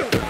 you